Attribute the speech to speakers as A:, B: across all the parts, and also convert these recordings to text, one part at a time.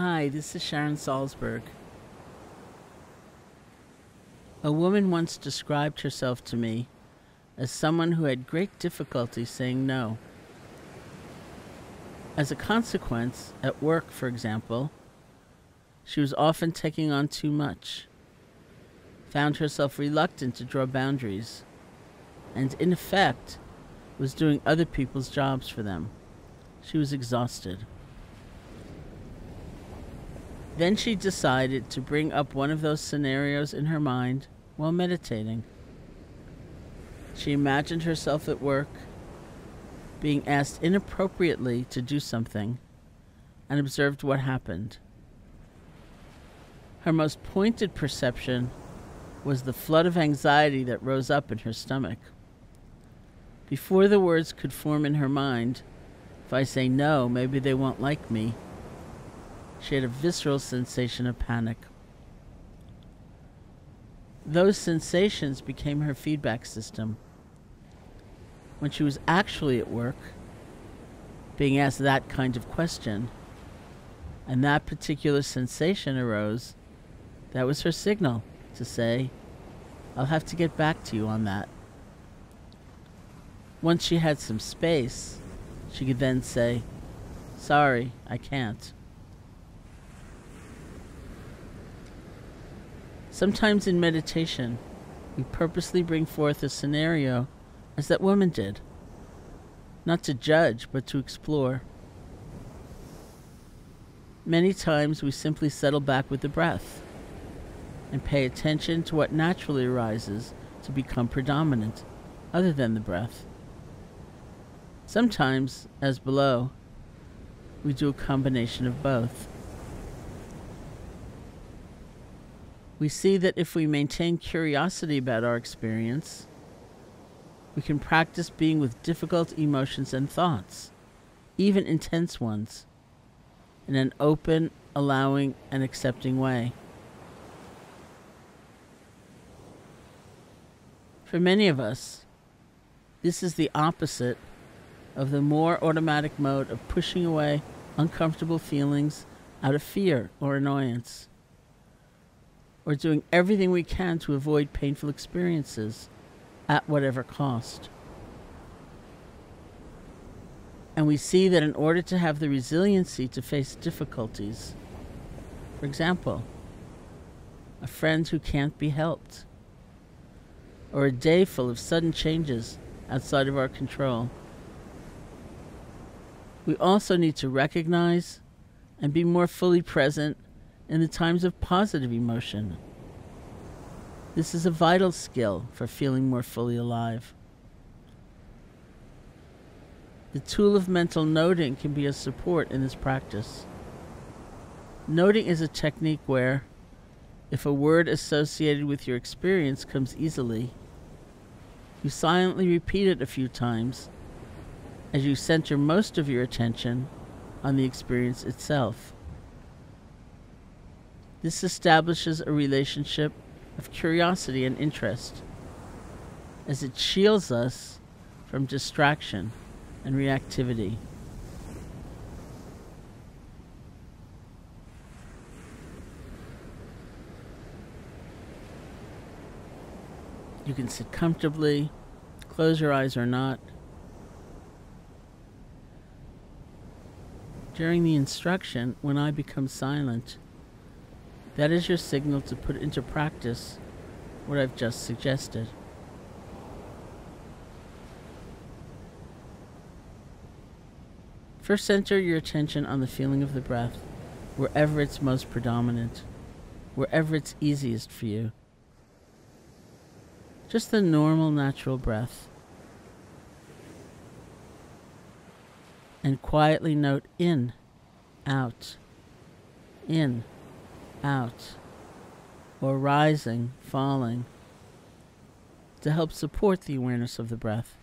A: Hi, this is Sharon Salzberg. A woman once described herself to me as someone who had great difficulty saying no. As a consequence, at work, for example, she was often taking on too much, found herself reluctant to draw boundaries, and in effect, was doing other people's jobs for them. She was exhausted. Then she decided to bring up one of those scenarios in her mind while meditating. She imagined herself at work, being asked inappropriately to do something, and observed what happened. Her most pointed perception was the flood of anxiety that rose up in her stomach. Before the words could form in her mind, if I say no, maybe they won't like me, she had a visceral sensation of panic. Those sensations became her feedback system. When she was actually at work, being asked that kind of question, and that particular sensation arose, that was her signal to say, I'll have to get back to you on that. Once she had some space, she could then say, Sorry, I can't. Sometimes in meditation, we purposely bring forth a scenario as that woman did, not to judge, but to explore. Many times we simply settle back with the breath and pay attention to what naturally arises to become predominant, other than the breath. Sometimes, as below, we do a combination of both. We see that if we maintain curiosity about our experience, we can practice being with difficult emotions and thoughts, even intense ones, in an open, allowing, and accepting way. For many of us, this is the opposite of the more automatic mode of pushing away uncomfortable feelings out of fear or annoyance or doing everything we can to avoid painful experiences at whatever cost. And we see that in order to have the resiliency to face difficulties, for example, a friend who can't be helped, or a day full of sudden changes outside of our control, we also need to recognize and be more fully present in the times of positive emotion. This is a vital skill for feeling more fully alive. The tool of mental noting can be a support in this practice. Noting is a technique where, if a word associated with your experience comes easily, you silently repeat it a few times as you center most of your attention on the experience itself. This establishes a relationship of curiosity and interest, as it shields us from distraction and reactivity. You can sit comfortably, close your eyes or not. During the instruction, when I become silent, that is your signal to put into practice what I've just suggested. First, center your attention on the feeling of the breath, wherever it's most predominant, wherever it's easiest for you. Just the normal, natural breath. And quietly note in, out, in, out, or rising, falling, to help support the awareness of the breath.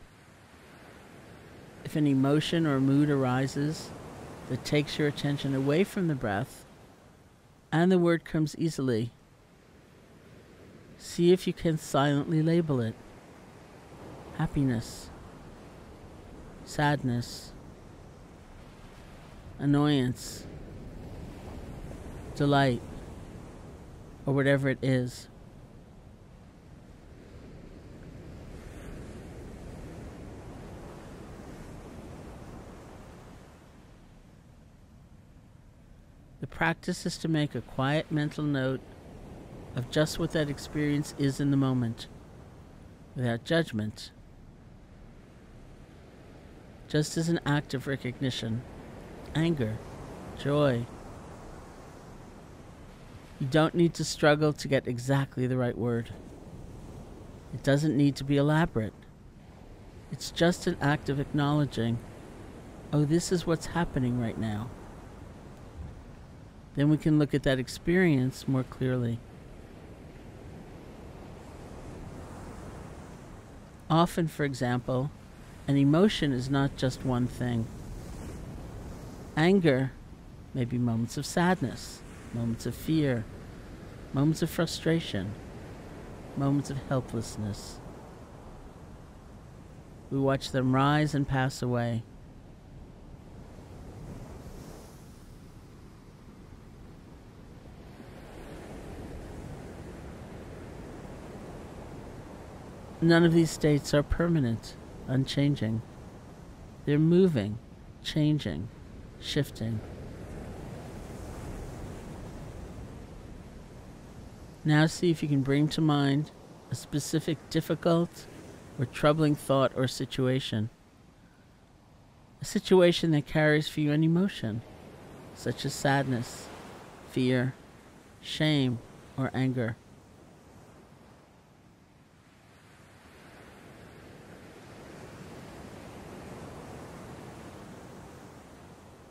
A: If an emotion or mood arises that takes your attention away from the breath and the word comes easily, see if you can silently label it happiness, sadness, annoyance delight, or whatever it is. The practice is to make a quiet mental note of just what that experience is in the moment, without judgment, just as an act of recognition, anger, joy. You don't need to struggle to get exactly the right word. It doesn't need to be elaborate. It's just an act of acknowledging, oh, this is what's happening right now. Then we can look at that experience more clearly. Often, for example, an emotion is not just one thing. Anger may be moments of sadness, moments of fear, moments of frustration, moments of helplessness. We watch them rise and pass away. None of these states are permanent, unchanging. They're moving, changing, shifting. Now see if you can bring to mind a specific difficult or troubling thought or situation. A situation that carries for you an emotion, such as sadness, fear, shame, or anger.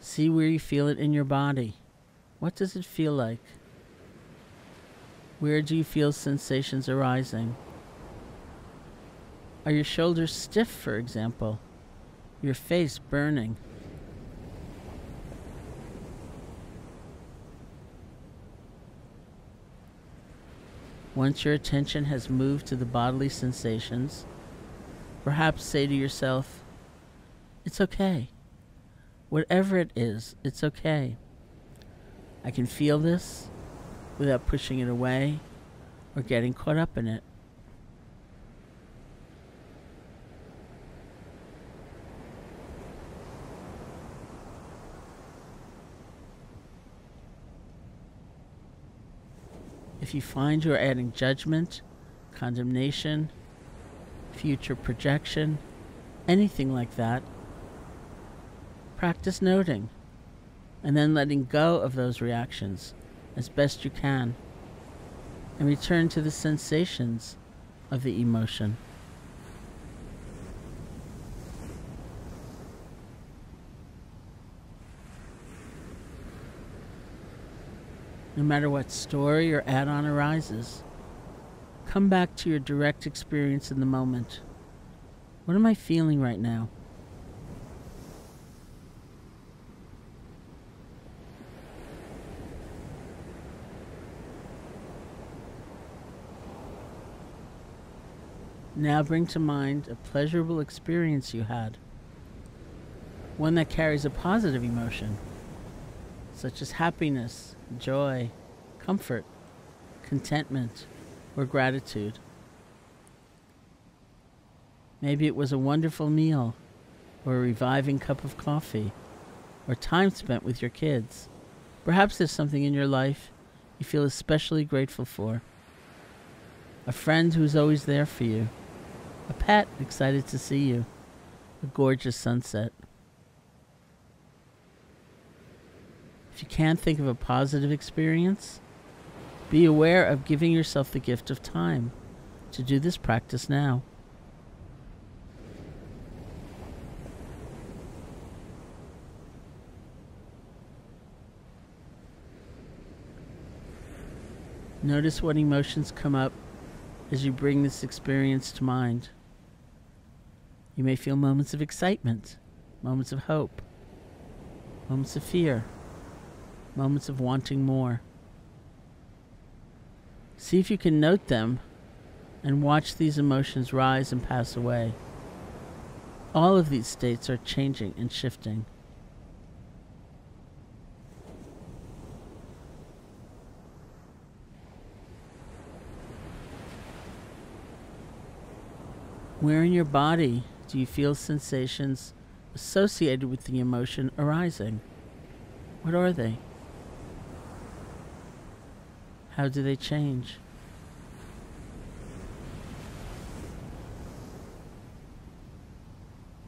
A: See where you feel it in your body. What does it feel like? Where do you feel sensations arising? Are your shoulders stiff, for example? Your face burning? Once your attention has moved to the bodily sensations, perhaps say to yourself, It's okay. Whatever it is, it's okay. I can feel this without pushing it away or getting caught up in it. If you find you're adding judgment, condemnation, future projection, anything like that, Practice noting and then letting go of those reactions as best you can and return to the sensations of the emotion. No matter what story or add on arises, come back to your direct experience in the moment. What am I feeling right now? Now bring to mind a pleasurable experience you had, one that carries a positive emotion, such as happiness, joy, comfort, contentment, or gratitude. Maybe it was a wonderful meal, or a reviving cup of coffee, or time spent with your kids. Perhaps there's something in your life you feel especially grateful for. A friend who's always there for you a pet excited to see you. A gorgeous sunset. If you can't think of a positive experience, be aware of giving yourself the gift of time to do this practice now. Notice what emotions come up as you bring this experience to mind. You may feel moments of excitement, moments of hope, moments of fear, moments of wanting more. See if you can note them and watch these emotions rise and pass away. All of these states are changing and shifting. Where in your body do you feel sensations associated with the emotion arising? What are they? How do they change?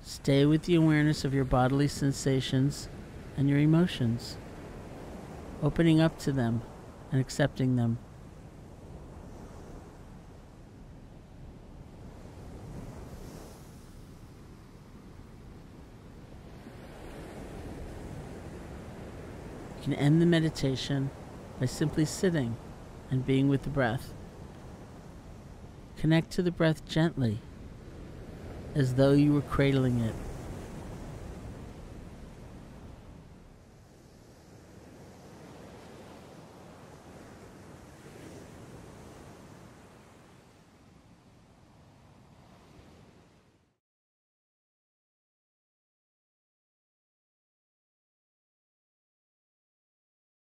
A: Stay with the awareness of your bodily sensations and your emotions, opening up to them and accepting them. Can end the meditation by simply sitting and being with the breath. Connect to the breath gently, as though you were cradling it.